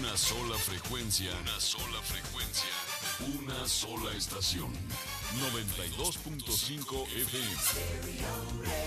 Una sola frecuencia. Una sola frecuencia. Una sola estación. 92.5 FM.